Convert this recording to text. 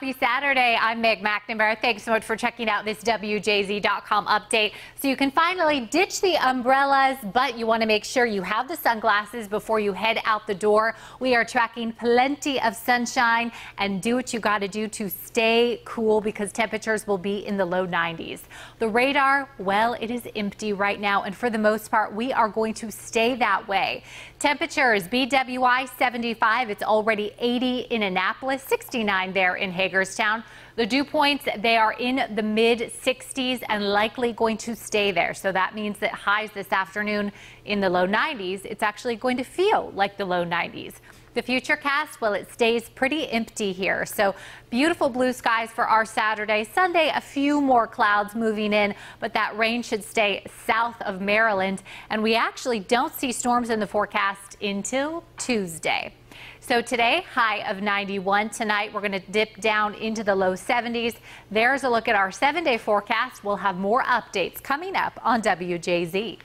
Happy Saturday. I'm Meg McNamara. Thanks so much for checking out this WJZ.com update. So you can finally ditch the umbrellas, but you want to make sure you have the sunglasses before you head out the door. We are tracking plenty of sunshine and do what you got to do to stay cool because temperatures will be in the low 90s. The radar, well, it is empty right now, and for the most part, we are going to stay that way. Temperatures BWI 75. It's already 80 in Annapolis, 69 there in Hagerstown. The dew points, they are in the mid 60s and likely going to stay there. So that means that highs this afternoon in the low 90s, it's actually going to feel like the low 90s. The futurecast, well, it stays pretty empty here. So beautiful blue skies for our Saturday. Sunday, a few more clouds moving in, but that rain should stay south of Maryland. And we actually don't see storms in the forecast until Tuesday. So today, high of 91. Tonight, we're going to dip down into the low 70s. There's a look at our seven day forecast. We'll have more updates coming up on WJZ.